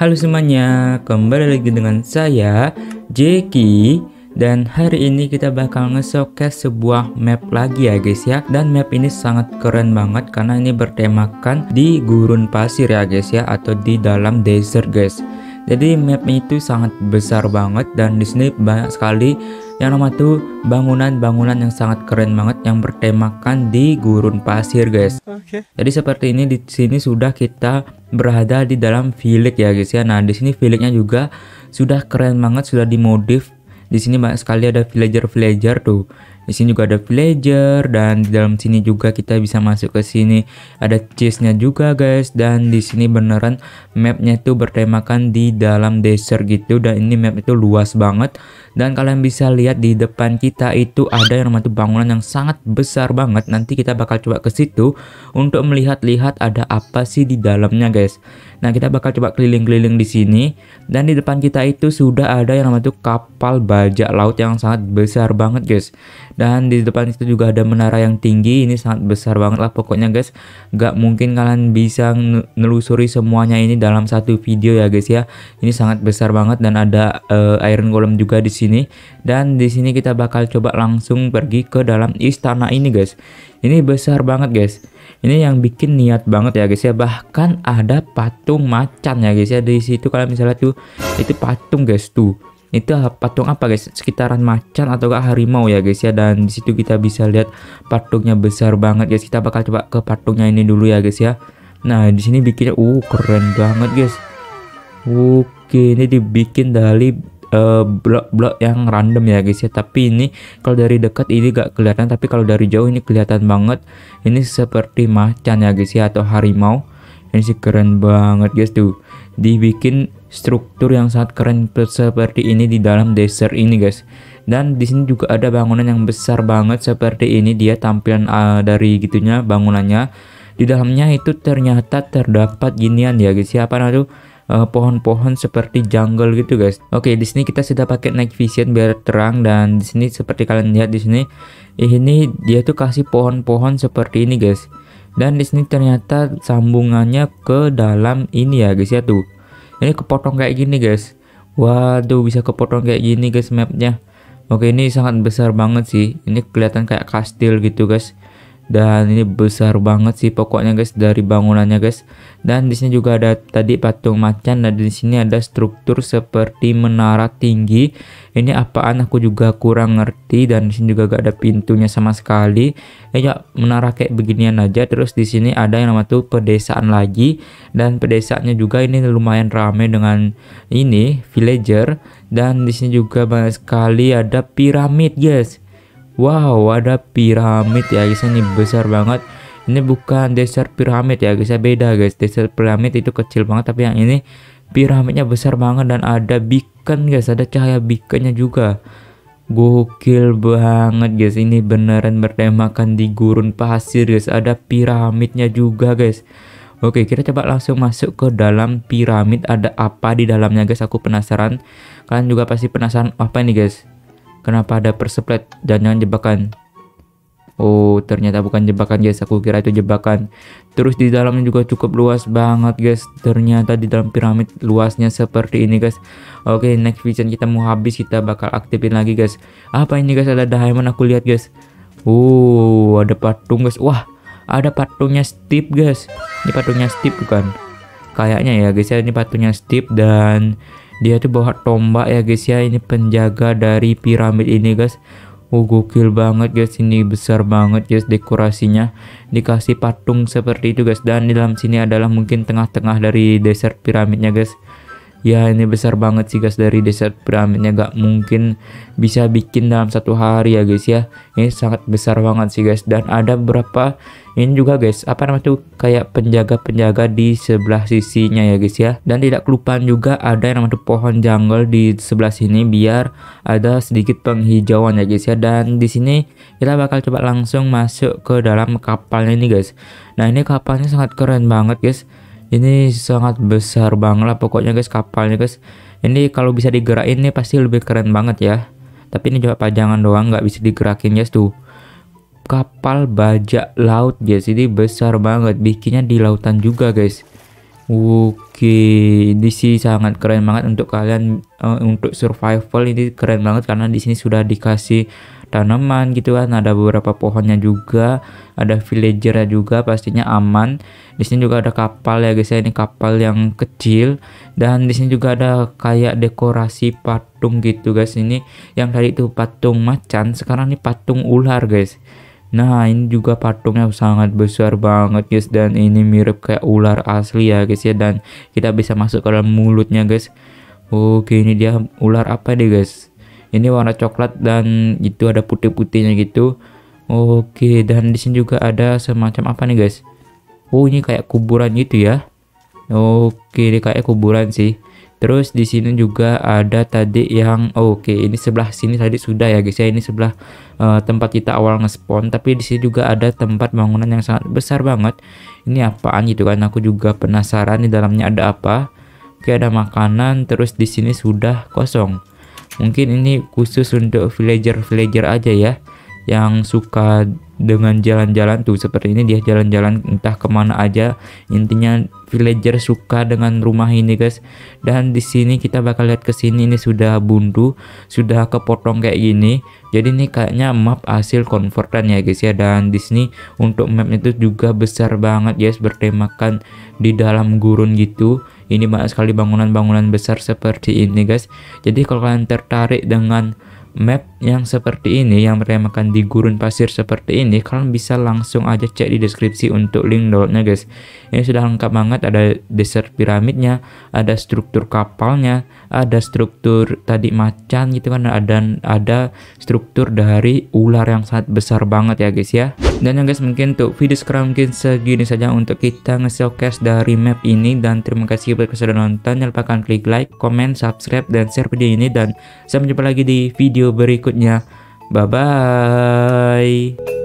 Halo semuanya, kembali lagi dengan saya Jeki. Dan hari ini kita bakal nge-showcase sebuah map lagi ya guys ya. Dan map ini sangat keren banget karena ini bertemakan di gurun pasir ya guys ya Atau di dalam desert guys. Jadi map itu sangat besar banget dan di sini banyak sekali yang nama tuh bangunan-bangunan yang sangat keren banget yang bertemakan di gurun pasir guys. Oke. Okay. Jadi seperti ini di sini sudah kita berada di dalam village ya guys ya. Nah di sini village-nya juga sudah keren banget sudah dimodif. Di sini banyak sekali ada villager-villager tuh. Di sini juga ada villager dan di dalam sini juga kita bisa masuk ke sini. Ada chestnya juga guys dan di sini beneran mapnya itu bertemakan di dalam desert gitu dan ini map itu luas banget dan kalian bisa lihat di depan kita itu ada yang namanya bangunan yang sangat besar banget. Nanti kita bakal coba ke situ untuk melihat-lihat ada apa sih di dalamnya guys. Nah kita bakal coba keliling-keliling di sini. Dan di depan kita itu sudah ada yang namanya kapal bajak laut yang sangat besar banget guys. Dan di depan itu juga ada menara yang tinggi. Ini sangat besar banget lah pokoknya guys. Gak mungkin kalian bisa nelusuri semuanya ini dalam satu video ya guys ya. Ini sangat besar banget dan ada uh, iron golem juga di sini dan di sini kita bakal coba langsung pergi ke dalam istana ini guys. Ini besar banget guys. Ini yang bikin niat banget ya guys ya. Bahkan ada patung macan ya guys ya. Di situ kalian misalnya tuh itu patung guys tuh. Itu patung apa guys? Sekitaran macan atau harimau ya guys ya. Dan di situ kita bisa lihat patungnya besar banget guys. Kita bakal coba ke patungnya ini dulu ya guys ya. Nah di sini bikinnya uh keren banget guys. Oke ini dibikin dari eh, blok-blok uh, yang random ya guys ya. Tapi ini kalau dari dekat ini gak kelihatan tapi kalau dari jauh ini kelihatan banget. Ini seperti macan ya guys ya atau harimau. Ini sih keren banget guys tuh. Dibikin struktur yang sangat keren seperti ini di dalam desert ini guys. Dan di sini juga ada bangunan yang besar banget seperti ini. Dia tampilan uh, dari gitunya bangunannya. Di dalamnya itu ternyata terdapat ginian ya guys siapa ya, tuh? uh, pohon-pohon seperti jungle gitu guys. Oke, di sini kita sudah pakai night vision biar terang dan di sini seperti kalian lihat di sini ini dia tuh kasih pohon-pohon seperti ini guys. Dan di sini ternyata sambungannya ke dalam ini ya guys ya tuh. Ini kepotong kayak gini guys. Waduh bisa kepotong kayak gini guys mapnya. Oke ini sangat besar banget sih. Ini kelihatan kayak kastil gitu guys dan ini besar banget sih pokoknya guys dari bangunannya guys. Dan di sini juga ada tadi patung macan. Dan di sini ada struktur seperti menara tinggi. Ini apaan? Aku juga kurang ngerti. Dan di sini juga gak ada pintunya sama sekali. Eh, ya menara kayak beginian aja. Terus di sini ada yang nama tuh pedesaan lagi. Dan pedesaannya juga ini lumayan ramai dengan ini villager. Dan di sini juga banyak sekali ada piramid guys Wow, ada piramid ya guys, ini besar banget. Ini bukan desert piramid ya guys, beda guys. Desert piramid itu kecil banget, tapi yang ini piramidnya besar banget dan ada beacon guys, ada cahaya beaconnya juga. Gokil banget guys, ini beneran bertemakan di gurun pasir guys, ada piramidnya juga guys. Oke, kita coba langsung masuk ke dalam piramid. Ada apa di dalamnya guys? Aku penasaran. Kalian juga pasti penasaran apa ini guys? Kenapa ada perseplet dan yang jebakan? Oh, ternyata bukan jebakan guys. Aku kira itu jebakan. Terus di dalamnya juga cukup luas banget guys. Ternyata di dalam piramid luasnya seperti ini guys. Oke, next vision kita mau habis. Kita bakal aktifin lagi guys. Apa ini guys? Ada diamond aku lihat guys. Oh, ada patung guys. Wah, ada patungnya Steve guys. Ini patungnya Steve bukan? Kayaknya ya guys ya. Ini patungnya Steve dan dia tuh bawa tombak ya guys ya. Ini penjaga dari piramid ini guys. Oh gokil banget guys. Ini besar banget guys dekorasinya. Dikasih patung seperti itu guys. Dan di dalam sini adalah mungkin tengah-tengah dari desert piramidnya guys ya ini besar banget sih guys dari desa piramidnya. Gak mungkin bisa bikin dalam satu hari ya guys ya. Ini sangat besar banget sih guys. Dan ada beberapa ini juga guys apa namanya tuh kayak penjaga-penjaga di sebelah sisinya ya guys ya. Dan tidak kelupaan juga ada yang namanya pohon jungle di sebelah sini biar ada sedikit penghijauan ya guys ya. Dan di sini kita bakal coba langsung masuk ke dalam kapalnya ini guys. Nah ini kapalnya sangat keren banget guys ini sangat besar banget lah pokoknya guys kapalnya guys. Ini kalau bisa digerakin ini pasti lebih keren banget ya. Tapi ini cuma pajangan doang nggak bisa digerakin guys tuh. Kapal bajak laut guys ini besar banget. Bikinnya di lautan juga guys. Oke, di sini sangat keren banget untuk kalian uh, untuk survival. Ini keren banget karena di sini sudah dikasih tanaman gitu kan, ada beberapa pohonnya juga, ada villager juga pastinya aman. Di sini juga ada kapal ya guys ya, ini kapal yang kecil dan di sini juga ada kayak dekorasi patung gitu guys. Ini yang tadi itu patung macan, sekarang ini patung ular guys. Nah ini juga patungnya sangat besar banget guys dan ini mirip kayak ular asli ya guys ya dan kita bisa masuk ke dalam mulutnya guys Oke ini dia ular apa deh guys ini warna coklat dan itu ada putih-putihnya gitu. Oke dan di sini juga ada semacam apa nih guys? Oh ini kayak kuburan gitu ya. Oke ini kayak kuburan sih. Terus di sini juga ada tadi yang oke ini sebelah sini tadi sudah ya guys ya. Ini sebelah uh, tempat kita awal nge-spawn. Tapi di sini juga ada tempat bangunan yang sangat besar banget. Ini apaan gitu kan? Aku juga penasaran di dalamnya ada apa. Oke ada makanan. Terus di sini sudah kosong. Mungkin ini khusus untuk villager-villager aja ya yang suka dengan jalan-jalan tuh. Seperti ini dia jalan-jalan entah ke mana aja. Intinya villager suka dengan rumah ini guys. Dan di sini kita bakal lihat ke sini ini sudah buntu sudah kepotong kayak gini. Jadi ini kayaknya map hasil konvertan ya guys ya. Dan di sini untuk map itu juga besar banget guys bertemakan di dalam gurun gitu. Ini banyak sekali bangunan-bangunan besar seperti ini guys. Jadi kalau kalian tertarik dengan map yang seperti ini yang bertemakan di gurun pasir seperti ini kalian bisa langsung aja cek di deskripsi untuk link downloadnya guys. Ini sudah lengkap banget ada desert piramidnya ada struktur kapalnya ada struktur tadi macan gitu kan dan ada struktur dari ular yang sangat besar banget ya guys ya. Dan yang guys mungkin untuk video sekarang mungkin segini saja untuk kita nge-showcase dari map ini. Dan terima kasih buat sudah nonton. Jangan lupa klik like, comment, subscribe dan share video ini. Dan sampai jumpa lagi di video berikutnya. Bye bye